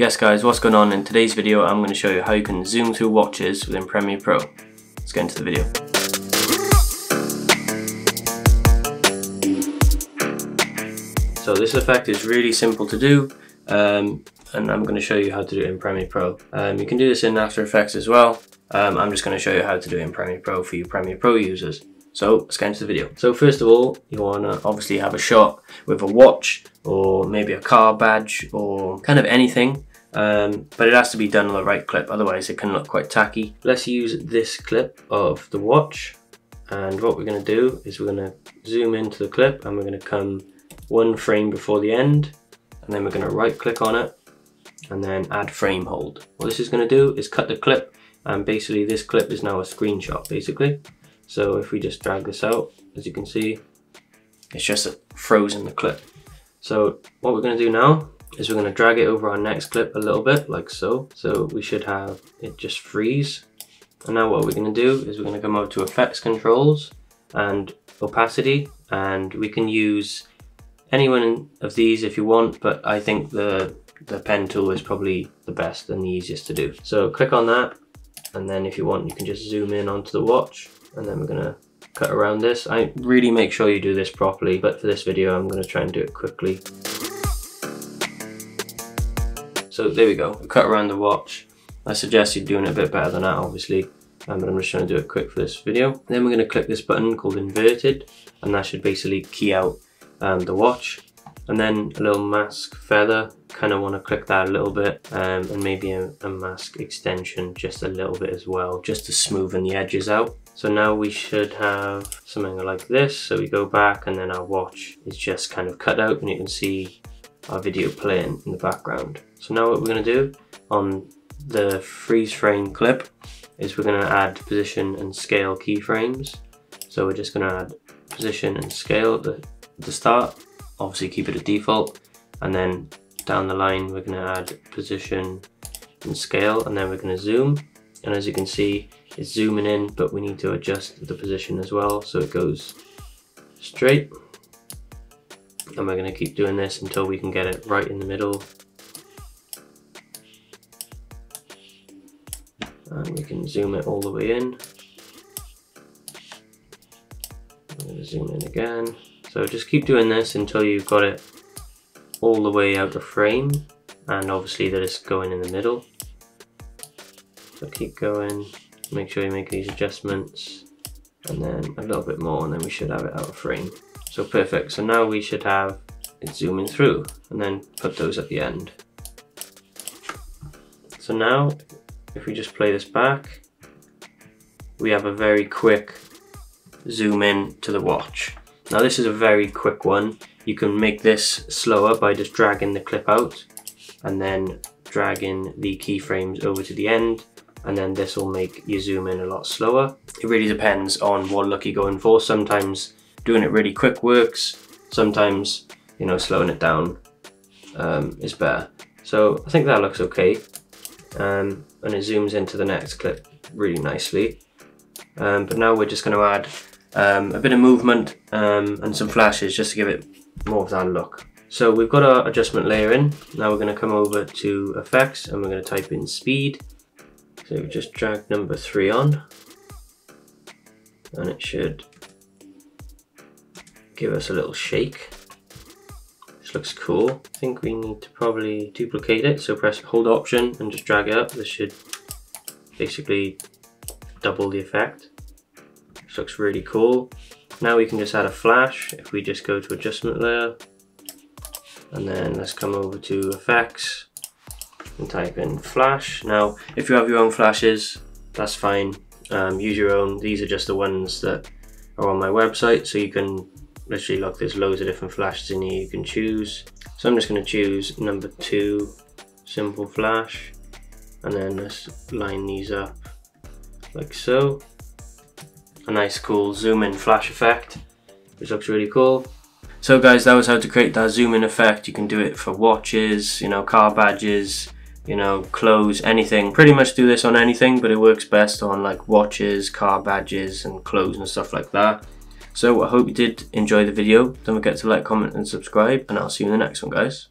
Yes guys, what's going on? In today's video I'm going to show you how you can zoom through watches within Premiere Pro. Let's get into the video. So this effect is really simple to do um, and I'm going to show you how to do it in Premiere Pro. Um, you can do this in After Effects as well. Um, I'm just going to show you how to do it in Premiere Pro for you Premiere Pro users. So let's get into the video. So first of all, you want to obviously have a shot with a watch or maybe a car badge or kind of anything. Um, but it has to be done on the right clip, otherwise it can look quite tacky. Let's use this clip of the watch. And what we're going to do is we're going to zoom into the clip and we're going to come one frame before the end. And then we're going to right click on it and then add frame hold. What this is going to do is cut the clip and basically this clip is now a screenshot basically. So if we just drag this out, as you can see, it's just frozen the clip. So what we're going to do now is we're going to drag it over our next clip a little bit, like so. So we should have it just freeze. And now what we're going to do is we're going to come over to effects controls and opacity and we can use any one of these if you want but I think the the pen tool is probably the best and the easiest to do. So click on that and then if you want you can just zoom in onto the watch and then we're gonna cut around this. I really make sure you do this properly, but for this video I'm gonna try and do it quickly. So there we go, cut around the watch. I suggest you doing it a bit better than that obviously, um, but I'm just trying to do it quick for this video. Then we're gonna click this button called inverted, and that should basically key out um, the watch. And then a little mask feather, kind of want to click that a little bit um, and maybe a, a, mask extension just a little bit as well, just to smoothen the edges out. So now we should have something like this. So we go back and then our watch is just kind of cut out and you can see our video playing in the background. So now what we're going to do on the freeze frame clip is we're going to add position and scale keyframes. So we're just going to add position and scale at the, at the start. Obviously keep it at default and then down the line we're going to add position and scale and then we're going to zoom and as you can see it's zooming in but we need to adjust the position as well so it goes straight and we're going to keep doing this until we can get it right in the middle and we can zoom it all the way in I'm going to zoom in again so just keep doing this until you've got it all the way out of frame and obviously that it's going in the middle so keep going, make sure you make these adjustments and then a little bit more and then we should have it out of frame. So perfect, so now we should have it zooming through and then put those at the end. So now, if we just play this back, we have a very quick zoom in to the watch. Now this is a very quick one. You can make this slower by just dragging the clip out and then dragging the keyframes over to the end and then this will make you zoom in a lot slower. It really depends on what look you're going for. Sometimes doing it really quick works, sometimes you know slowing it down um, is better. So I think that looks okay um, and it zooms into the next clip really nicely. Um, but now we're just going to add um, a bit of movement um, and some flashes just to give it more of that look. So we've got our adjustment layer in. Now we're going to come over to effects and we're going to type in speed so we just drag number three on and it should give us a little shake. Looks cool. I think we need to probably duplicate it. So press hold option and just drag it up. This should basically double the effect. This looks really cool. Now we can just add a flash if we just go to adjustment layer and then let's come over to effects and type in flash. Now, if you have your own flashes, that's fine. Um, use your own. These are just the ones that are on my website, so you can literally look, there's loads of different flashes in here you can choose. So I'm just going to choose number two, simple flash, and then let's line these up like so. A nice cool zoom in flash effect, which looks really cool. So guys, that was how to create that zoom in effect. You can do it for watches, you know, car badges, you know, clothes, anything. Pretty much do this on anything, but it works best on like watches, car badges, and clothes and stuff like that. So I hope you did enjoy the video. Don't forget to like, comment, and subscribe, and I'll see you in the next one, guys.